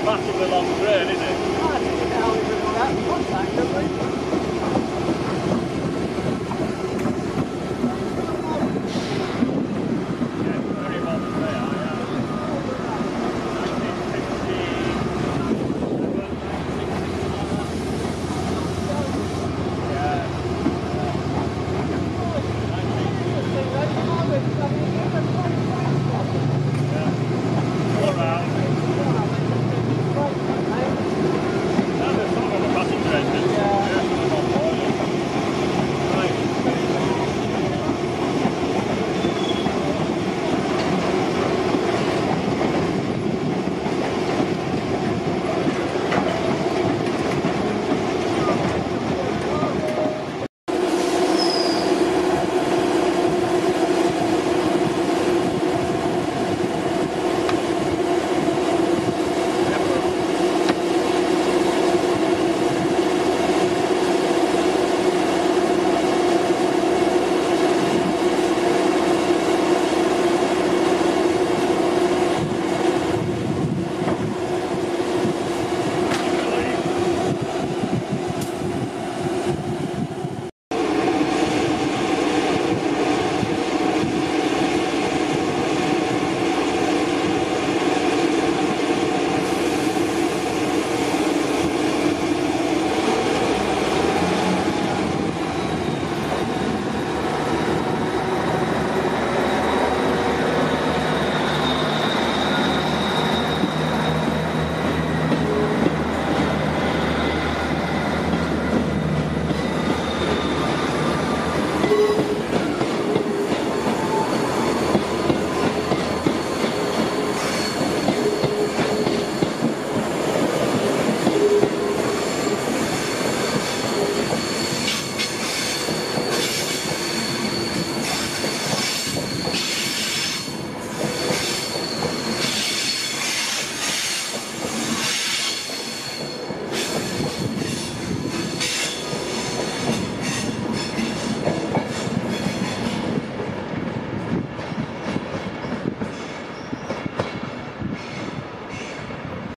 be massively long train, isn't it? I didn't know of we were going to contact, don't we?